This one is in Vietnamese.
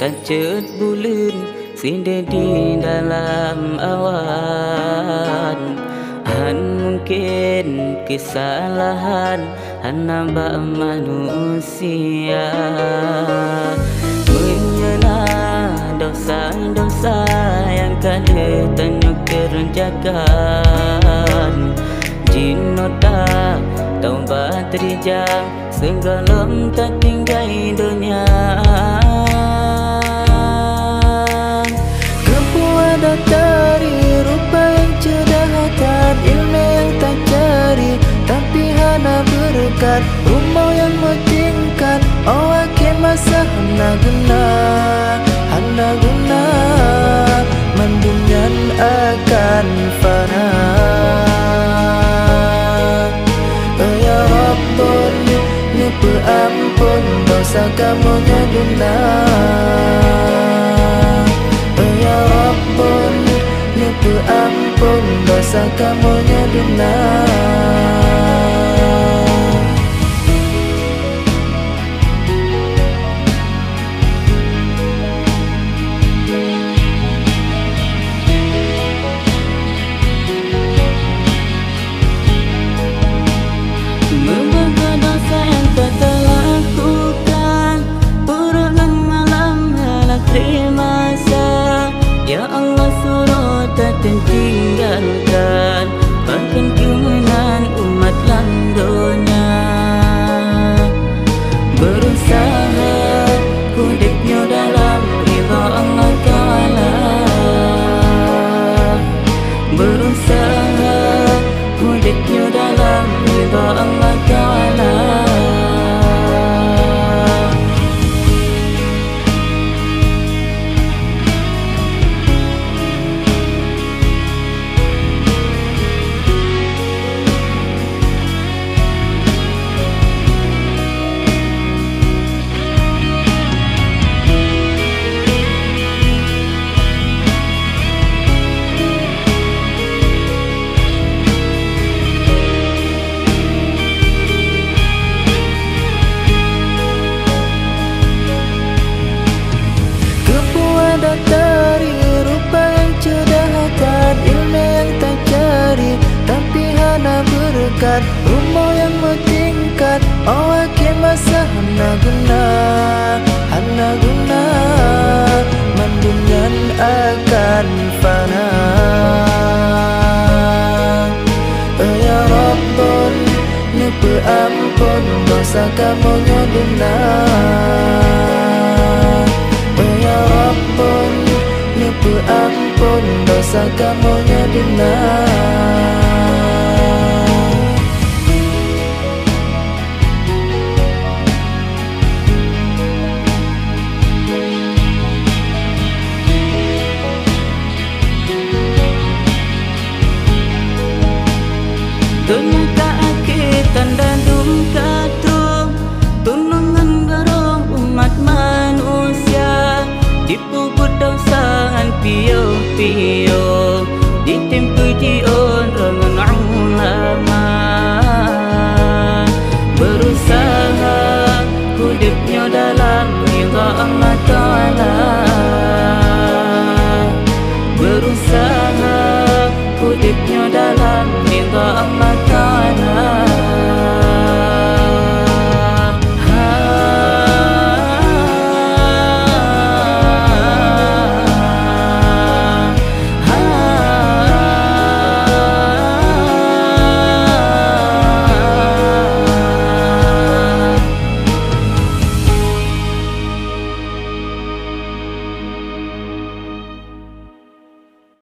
Tak cet bulan Sinda di dalam awan. Han mungkin kesalahan Han nambah manusia. Menyena dosa-dosa Yang kala tanya kerjakan Jinoda taubat rijang tak tinggal dunia berkat rumah yang metingkat awak masa hana guna hana guna mendunyan akan fana oh ya Rabbun ni ampun dosa kamu nyaguna Ya Rabbun nyadunah ampun dosa kamu dunia tingkat guna Hana guna Mandungan akan fana. Ya Rabbun, Nipu ampun, Dosa kamu nyaduna. Ya Rabbun, Nipu ampun, Dosa kamu Good night.